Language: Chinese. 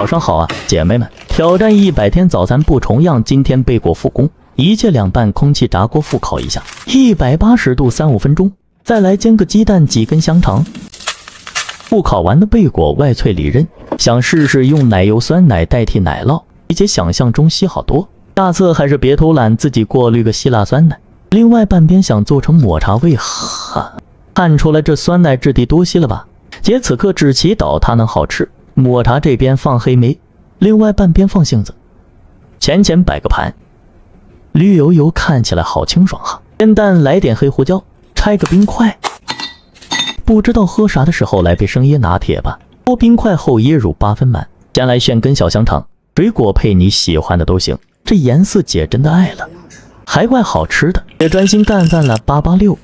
早上好啊，姐妹们！挑战一百天早餐不重样，今天贝果复工，一切凉拌空气炸锅复烤一下，一百八十度三五分钟，再来煎个鸡蛋，几根香肠。复烤完的贝果外脆里韧，想试试用奶油酸奶代替奶酪，比起想象中稀好多。下次还是别偷懒，自己过滤个希腊酸奶。另外半边想做成抹茶味，哈，看出来这酸奶质地多稀了吧？姐此刻只祈祷它能好吃。抹茶这边放黑莓，另外半边放杏子。前前摆个盘，绿油油，看起来好清爽哈。煎蛋来点黑胡椒，拆个冰块。不知道喝啥的时候来杯生椰拿铁吧。多冰块后椰乳八分满。先来炫根小香肠，水果配你喜欢的都行。这颜色姐真的爱了，还怪好吃的。别专心干饭了，八八六。